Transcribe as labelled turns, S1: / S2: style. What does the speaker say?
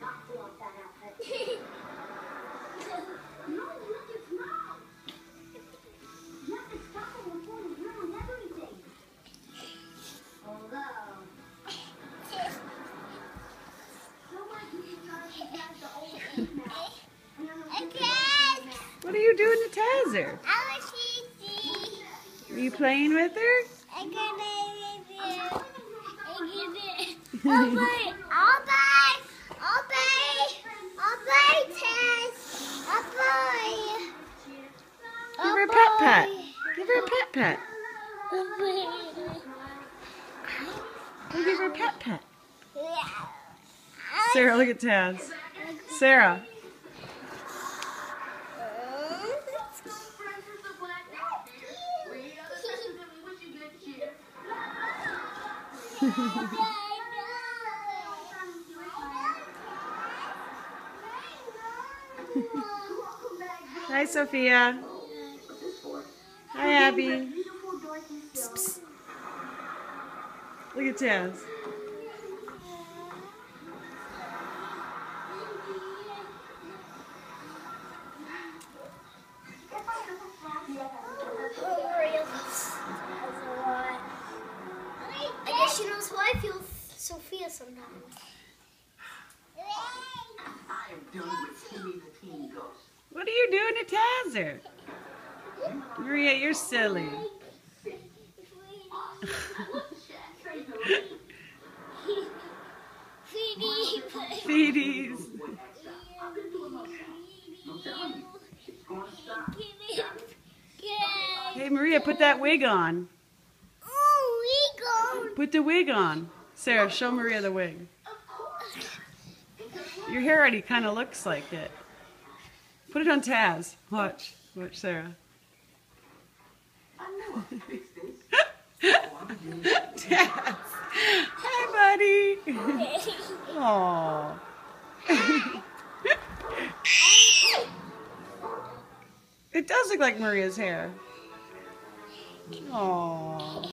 S1: not want that outfit. no, look, it's not. You have to stop him before he ruins everything. Although, someone who decides to have the old age now. and then they'll do the old
S2: What are you doing to Tazzer?
S3: I want to see.
S2: Are you playing with her?
S3: I'm gonna give you. I give it.
S2: Pet. Give her a pet pet. Give her a pet pet. Sarah, look at Taz. Sarah. Hi, Sophia. Hi, Abby. Look at Taz.
S3: I guess she knows how I feel, Sophia, sometimes.
S4: I am done with Timmy the Teen Ghost.
S2: What are you doing to Tazzer? Maria, you're silly. Feeties. Hey, Maria, put that wig on.
S3: Oh, we go.
S2: Put the wig on. Sarah, show Maria the wig. Of course Your hair already kind of looks like it. Put it on Taz. Watch. Watch Sarah. Taz. Hi, buddy. Aww. it does look like Maria's hair. Aww.